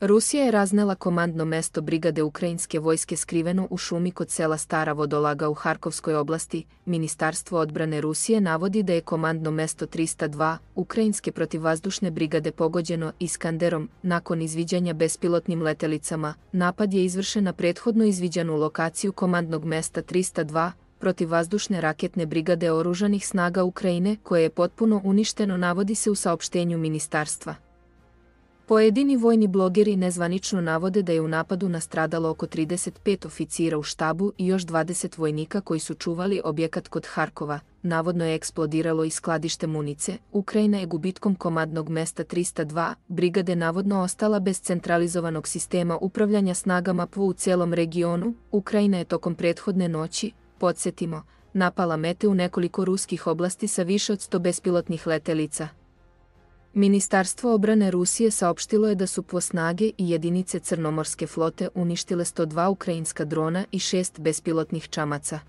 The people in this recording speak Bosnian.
Rusija je raznela komandno mesto brigade ukrajinske vojske skriveno u šumi kod sela Stara Vodolaga u Harkovskoj oblasti. Ministarstvo odbrane Rusije navodi da je komandno mesto 302 ukrajinske protivvazdušne brigade pogođeno Iskanderom nakon izviđanja bespilotnim letelicama. Napad je izvršen na prethodno izviđanu lokaciju komandnog mesta 302 protivvazdušne raketne brigade oružanih snaga Ukrajine koje je potpuno uništeno navodi se u saopštenju ministarstva. Pojedini vojni blogeri nezvanično navode da je u napadu nastradalo oko 35 oficira u štabu i još 20 vojnika koji su čuvali objekat kod Harkova. Navodno je eksplodiralo i skladište munice. Ukrajina je gubitkom komadnog mesta 302 brigade navodno ostala bez centralizovanog sistema upravljanja snagama PVU u celom regionu. Ukrajina je tokom prethodne noći, podsjetimo, napala mete u nekoliko ruskih oblasti sa više od 100 bespilotnih letelica. Ministarstvo obrane Rusije saopštilo je da su posnage i jedinice Crnomorske flote uništile 102 ukrajinska drona i šest bespilotnih čamaca.